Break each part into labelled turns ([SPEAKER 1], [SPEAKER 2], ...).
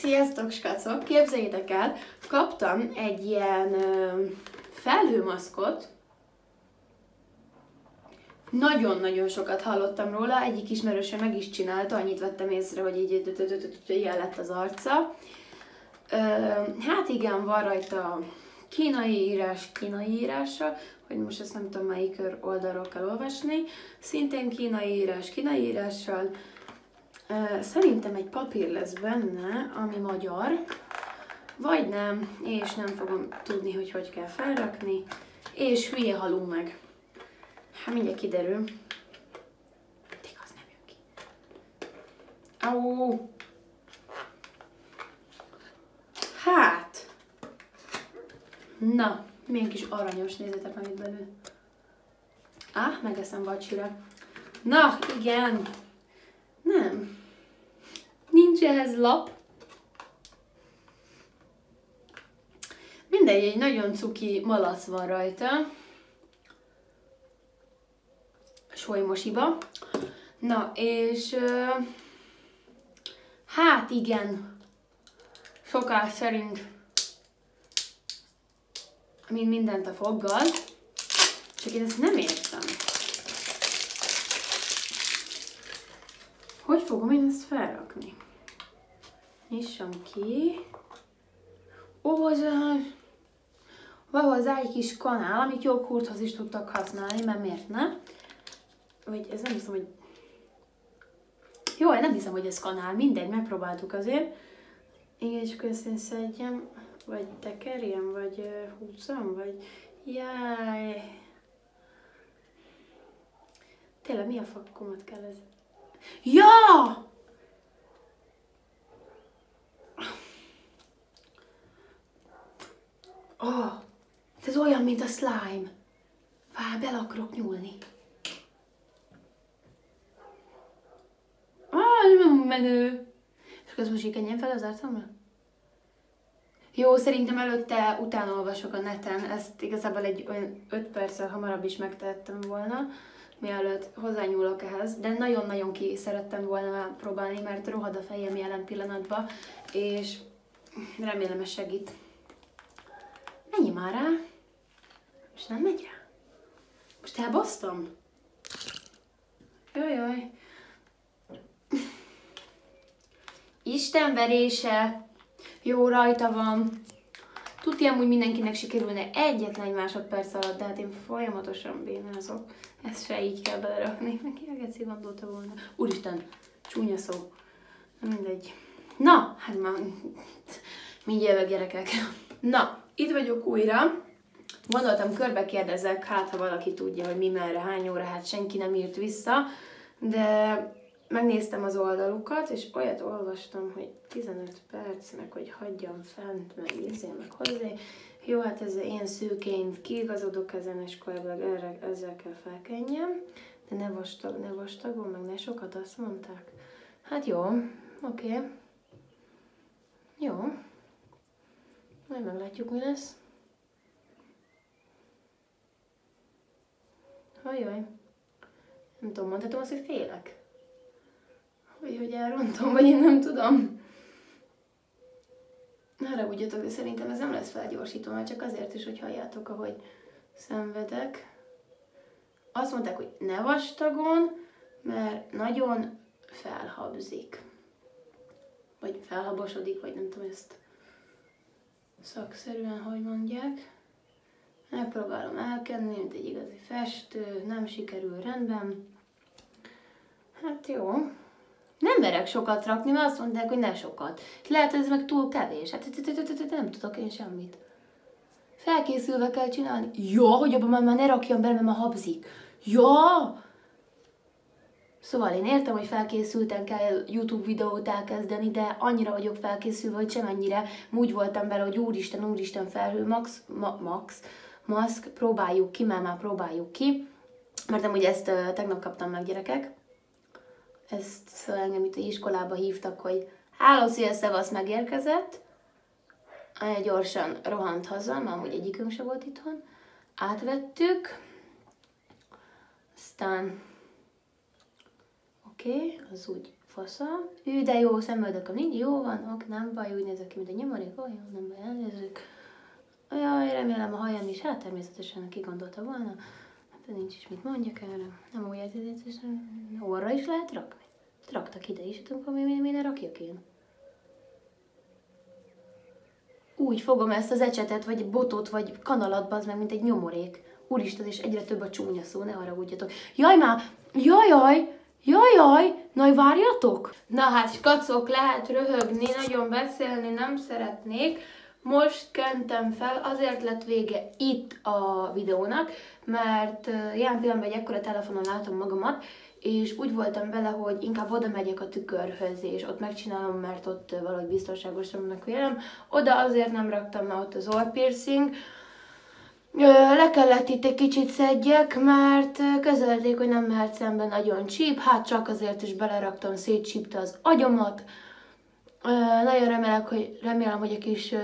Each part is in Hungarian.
[SPEAKER 1] Sziasztok, skacok! Képzeljétek el, kaptam egy ilyen felhőmaszkot. Nagyon-nagyon sokat hallottam róla, egyik ismerőse meg is csinálta, annyit vettem észre, hogy így ilyen lett az arca. Hát igen, van rajta kínai írás, kínai írása, hogy most ezt nem tudom melyik oldalról kell olvasni. Szintén kínai írás, kínai írással. Szerintem egy papír lesz benne, ami magyar, vagy nem, és nem fogom tudni, hogy hogy kell felrakni, és hülye halunk meg. Hát mindjárt kiderül. Igaz, nem jön ki. Au! Hát! Na, milyen kis aranyos, nézzetek meg itt belül. Ah, megeszem vacsira. Na, igen. Nem. Nincs ehhez lap. Mindegy, egy nagyon cuki malac van rajta. Solymosiba. Na, és... Hát igen. Szokás szerint mint mindent a foggal. Csak én ezt nem értem. Hogy fogom én ezt felrakni? Nyissam ki. Ó, a... Valahol az egy kis kanál, amit joghurthoz is tudtak használni, mert miért ne? Vagy ez nem hiszem, hogy... Jó, nem hiszem, hogy ez kanál, mindegy, megpróbáltuk azért. Igen, és akkor ezt én szedjem, vagy tekerjem, vagy húzzam, vagy... Jaj... Tényleg mi a fakkomat kell ez? Ja! Oh, ez olyan, mint a slime. Vár, bele akarok nyúlni. Ah, nem menő. És közben most így kenjen fel az arcomra? Jó, szerintem előtte utána olvasok a neten, ezt igazából egy 5 perccel hamarabb is megtettem volna mielőtt hozzányúlok ehhez, de nagyon-nagyon ki szerettem volna próbálni, mert rohad a fejem jelen pillanatban, és remélem ez segít. Menj már rá! Most nem megy rá? Most elbasztam? Jaj, jaj. Isten verése! Jó, rajta van. Tudja, amúgy mindenkinek sikerülne egyetlen egy másodperc alatt, de hát én folyamatosan bénázok. Ezt se így kell belerakni. Neki a geci gondolta volna. Úristen, csúnya szó. Mindegy. Na, hát már mindjárt gyerekek. Na, itt vagyok újra. Gondoltam, körbe kérdezek, hát ha valaki tudja, hogy mi merre, hány óra, hát senki nem írt vissza, de megnéztem az oldalukat, és olyat olvastam, hogy 15 perc, meg hogy hagyjam fent, meg izé, meg hozzá. Jó, hát ez ilyen szőként kiigazodok ezen, akkor erre, ezzel kell felkenjem. De ne vastag, ne vastagon, meg ne sokat, azt mondták. Hát jó, oké. Okay. Jó. Majd meglátjuk, mi lesz. Hajjaj. Nem tudom, mondhatom azt, hogy félek. Vagy hogy elrontom, vagy én nem tudom. Ne haragudjatok, de szerintem ez nem lesz felgyorsító, mert csak azért is, hogy halljátok, ahogy szenvedek. Azt mondták, hogy ne vastagon, mert nagyon felhabzik. Vagy felhabosodik, vagy nem tudom ezt szakszerűen, hogy mondják. Megpróbálom elkenni, mint egy igazi festő, nem sikerül rendben. Hát jó. Nem merek sokat rakni, mert azt mondták, hogy ne sokat. Lehet, ez meg túl kevés. Hát nem tudok én semmit. Felkészülve kell csinálni. Ja, hogy abban már ne rakjam bele, mert már habzik. Ja! Szóval én értem, hogy felkészülten kell YouTube videót elkezdeni, de annyira vagyok felkészülve, hogy semennyire úgy voltam vele, hogy úristen, úristen felhő, max, ma, max, maszk, próbáljuk ki, mert már próbáljuk ki. Mert amúgy ezt uh, tegnap kaptam meg gyerekek, ezt szóval engem itt iskolába hívtak, hogy háló, szia, szevasz, megérkezett. Anya gyorsan rohant haza, mert amúgy egyikünk se volt itthon. Átvettük. Aztán oké, okay, az úgy Fasza. Ő, de jó, szemöldököm nincs, jó van, ok, nem baj, úgy nézek ki, mint a nyomorék, olyan, nem baj, elnézzük. Jaj, remélem a hajam is, hát természetesen kigondolta volna. Hát nincs is mit mondjak erre. Nem úgy érzésen, orra is lehet rakni. Raktak ide is, tudom, mi, mi, mi rakjak én. Úgy fogom ezt az ecsetet, vagy botot, vagy kanalat, az meg, mint egy nyomorék. Úristen, és egyre több a csúnya szó, ne haragudjatok. Jaj már, jaj, jaj, jaj, jaj, na várjatok! Na hát, kacok, lehet röhögni, nagyon beszélni nem szeretnék. Most kentem fel, azért lett vége itt a videónak, mert jelen pillanatban egy ekkora telefonon látom magamat, és úgy voltam vele, hogy inkább oda megyek a tükörhöz, és ott megcsinálom, mert ott valahogy biztonságosabban vélem. Oda azért nem raktam, mert ott az piercing. Le kellett itt egy kicsit szedjek, mert közölték, hogy nem mehet szemben nagyon csíp, hát csak azért is beleraktam, szétcsípte az agyamat. Nagyon remélek, hogy, remélem, hogy a kis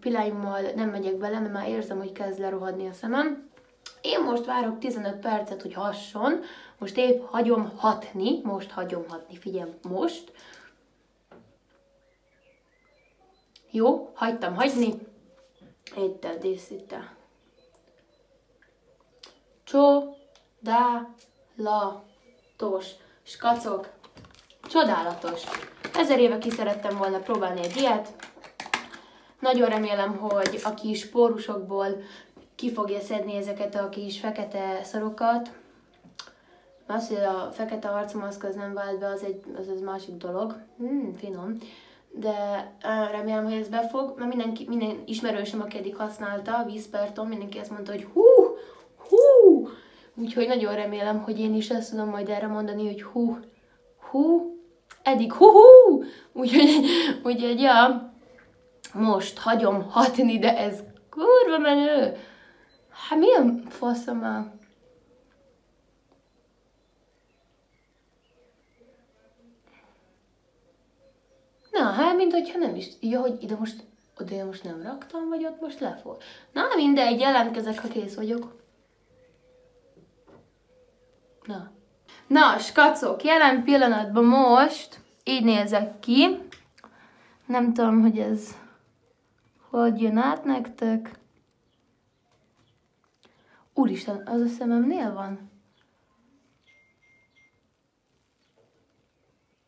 [SPEAKER 1] piláimmal nem megyek bele, mert már érzem, hogy kezd lerohadni a szemem. Én most várok 15 percet, hogy hasson. Most épp hagyom hatni, most hagyom hatni, figyelj, most. Jó, hagytam hagyni. Itt a díszíte. Csó, dá, la, tos, skacok. Csodálatos. Ezer éve ki szerettem volna próbálni egy ilyet. Nagyon remélem, hogy a kis pórusokból ki fogja szedni ezeket a kis fekete szarokat. Az, hogy a fekete arcmaszk az nem vált be, az egy, az egy másik dolog. Hmm, finom. De remélem, hogy ez befog, mert mindenki, minden ismerősöm, aki eddig használta vízperton, mindenki azt mondta, hogy hú. Úgyhogy nagyon remélem, hogy én is ezt tudom majd erre mondani, hogy hú, hú, eddig hú, hú. Úgyhogy, úgyhogy ja, most hagyom hatni, de ez kurva menő. Hát milyen faszom a... Na, hát, mint hogyha nem is... Ja, hogy ide most... Oda most nem raktam, vagy ott most lefog. Na, mindegy, jelentkezek, ha kész vagyok. Na. Na, skacok, jelen pillanatban most így nézek ki. Nem tudom, hogy ez hogy jön át nektek. Úristen, az a szememnél van?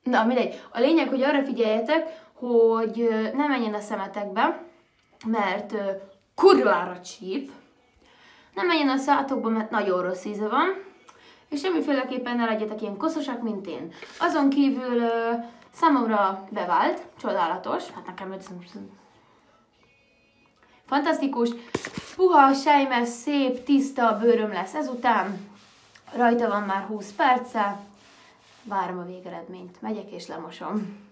[SPEAKER 1] Na, mindegy. A lényeg, hogy arra figyeljetek, hogy ne menjen a szemetekbe, mert kurvára csíp. Nem menjen a szátokba, mert nagyon rossz íze van. És semmiféleképpen ne legyetek ilyen koszosak, mint én. Azon kívül számomra bevált, csodálatos, hát nekem ez fantasztikus. Puha, sejmes, szép, tiszta bőröm lesz ezután. Rajta van már 20 perce. Várom a végeredményt. Megyek és lemosom.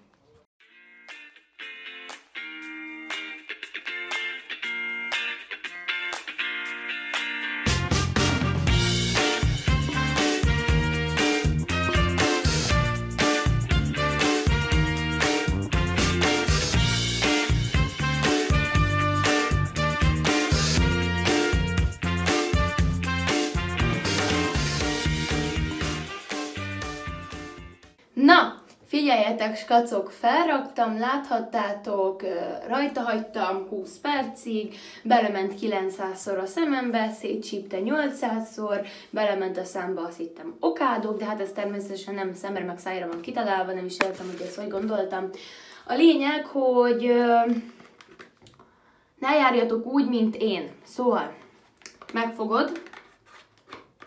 [SPEAKER 1] Figyeljetek, skacok, felraktam, láthattátok, rajta hagytam 20 percig, belement 900-szor a szemembe, szétcsípte 800-szor, belement a számba, azt hittem okádok, de hát ez természetesen nem szemre meg szájra van kitalálva, nem is értem, hogy ezt hogy gondoltam. A lényeg, hogy ne járjatok úgy, mint én. Szóval, megfogod,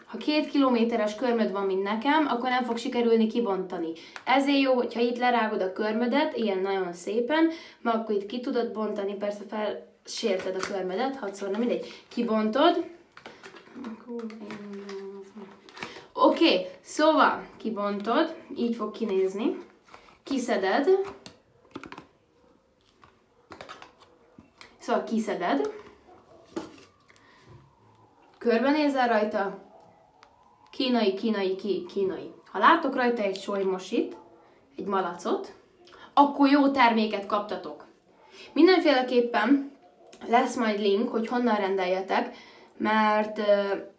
[SPEAKER 1] ha két kilométeres körmöd van, mint nekem, akkor nem fog sikerülni kibontani. Ezért jó, hogyha itt lerágod a körmödet, ilyen nagyon szépen, mert akkor itt ki tudod bontani, persze felsérted a körmödet, hatszor, nem mindegy, kibontod. Oké, okay, szóval kibontod, így fog kinézni, kiszeded, szóval kiszeded, körbenézel rajta, kínai, kínai, ki, kínai. Ha látok rajta egy solymosit, egy malacot, akkor jó terméket kaptatok. Mindenféleképpen lesz majd link, hogy honnan rendeljetek, mert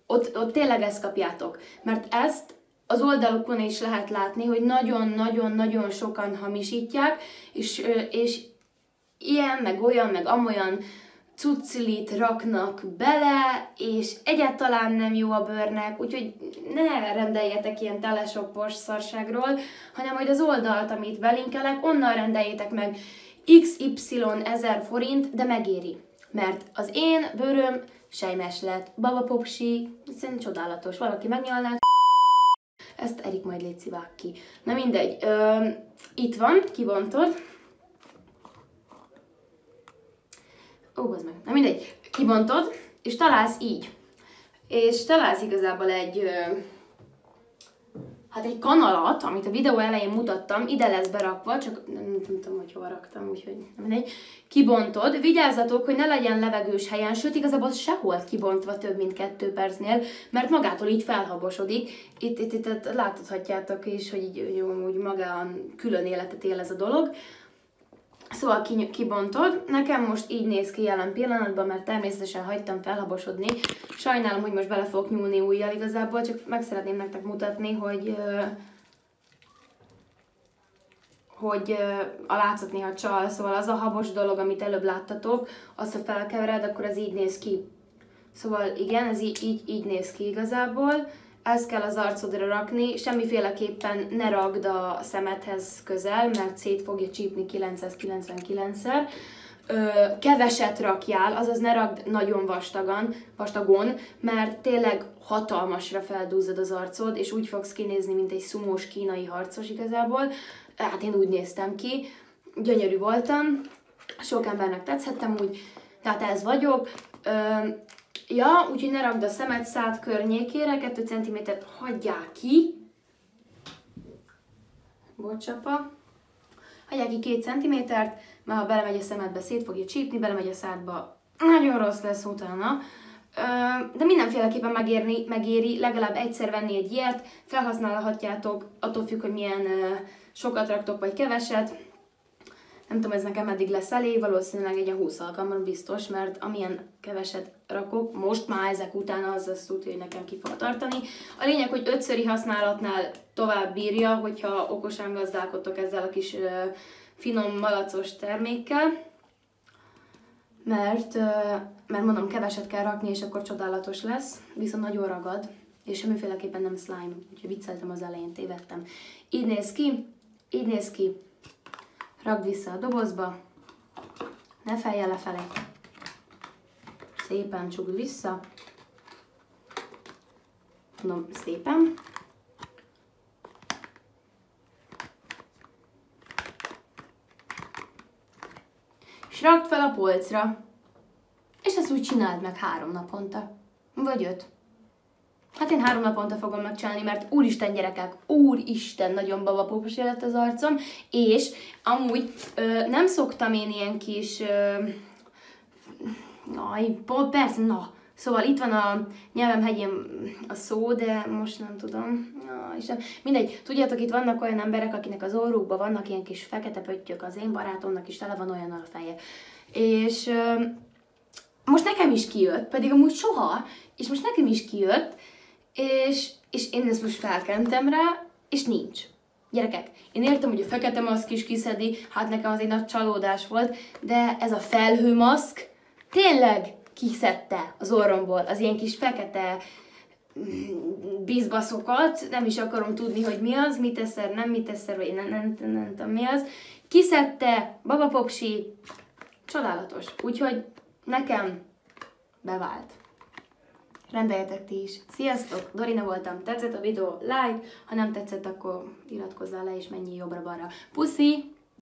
[SPEAKER 1] ott, ott tényleg ezt kapjátok. Mert ezt az oldalukon is lehet látni, hogy nagyon-nagyon-nagyon sokan hamisítják, és, és ilyen, meg olyan, meg amolyan cuclit raknak bele, és egyáltalán nem jó a bőrnek, úgyhogy ne rendeljetek ilyen telesopos szarságról, hanem majd az oldalt, amit belinkelek, onnan rendeljétek meg XY 1000 forint, de megéri. Mert az én bőröm sejmes lett, babapopsi, szerintem csodálatos, valaki megnyalná, ezt Erik majd légy ki. Na mindegy, ö, itt van, kibontod, Ó, az meg. Na mindegy. Kibontod, és találsz így. És találsz igazából egy, hát egy kanalat, amit a videó elején mutattam, ide lesz berakva, csak nem, nem tudom, hogy hova raktam, úgyhogy nem mindegy. Kibontod, vigyázzatok, hogy ne legyen levegős helyen, sőt igazából sehol kibontva több mint kettő percnél, mert magától így felhabosodik. Itt, itt, itt, itt láthatjátok is, hogy így, hogy magán külön életet él ez a dolog. Szóval kibontod, nekem most így néz ki jelen pillanatban, mert természetesen hagytam felhabosodni. Sajnálom, hogy most bele fogok nyúlni újjal igazából, csak meg szeretném nektek mutatni, hogy hogy a látszat néha csal, szóval az a habos dolog, amit előbb láttatok, azt ha felkevered, akkor ez így néz ki. Szóval igen, ez így, így, így néz ki igazából ezt kell az arcodra rakni, semmiféleképpen ne ragd a szemedhez közel, mert szét fogja csípni 999-szer. keveset rakjál, azaz ne ragd nagyon vastagan, vastagon, mert tényleg hatalmasra feldúzzad az arcod, és úgy fogsz kinézni, mint egy szumós kínai harcos igazából. Hát én úgy néztem ki, gyönyörű voltam, sok embernek tetszettem úgy, tehát ez vagyok. Ja, úgyhogy ne rakd a szemed szád környékére, 2 cm-t hagyják ki. Bocsapa. Hagyják ki 2 cm-t, mert ha belemegy a szemedbe, szét fogja csípni, belemegy a szádba, nagyon rossz lesz utána. De mindenféleképpen megérni, megéri legalább egyszer venni egy ilyet, felhasználhatjátok, attól függ, hogy milyen sokat raktok, vagy keveset nem tudom, ez nekem eddig lesz elég, valószínűleg egy a 20 alkalommal biztos, mert amilyen keveset rakok, most már ezek után az azt tudja, hogy nekem ki fog tartani. A lényeg, hogy ötszöri használatnál tovább bírja, hogyha okosan gazdálkodtok ezzel a kis uh, finom malacos termékkel, mert, uh, mert mondom, keveset kell rakni, és akkor csodálatos lesz, viszont nagyon ragad, és semmiféleképpen nem slime, úgyhogy vicceltem az elején, tévedtem. Így néz ki, így néz ki, Ragd vissza a dobozba, ne fejje lefelé. Szépen csukd vissza. Mondom, szépen. És rakd fel a polcra. És ezt úgy csináld meg három naponta. Vagy öt. Hát én három naponta fogom megcsinálni, mert úristen gyerekek, úristen, nagyon babapópos lett az arcom, és amúgy ö, nem szoktam én ilyen kis, ö, aj, persze, na, Szóval itt van a nyelvem hegyén a szó, de most nem tudom. Ja, Isten. Mindegy, tudjátok, itt vannak olyan emberek, akinek az orrukban vannak ilyen kis fekete pöttyök, az én barátomnak is tele van olyan a feje. És ö, most nekem is kijött, pedig amúgy soha, és most nekem is kijött, és, és én ezt most felkentem rá, és nincs. Gyerekek, én értem, hogy a fekete maszk is kiszedi, hát nekem az egy nagy csalódás volt, de ez a felhőmaszk tényleg kiszedte az orromból az ilyen kis fekete mm, bizbaszokat, nem is akarom tudni, hogy mi az, mit teszer, nem mit teszer, vagy nem, nem, nem, nem tudom mi az. Kiszedte, babapopsi, csodálatos. Úgyhogy nekem bevált rendeljetek ti is. Sziasztok! Dorina voltam, tetszett a videó, like, ha nem tetszett, akkor iratkozzál le és menjél jobbra-balra. Puszi!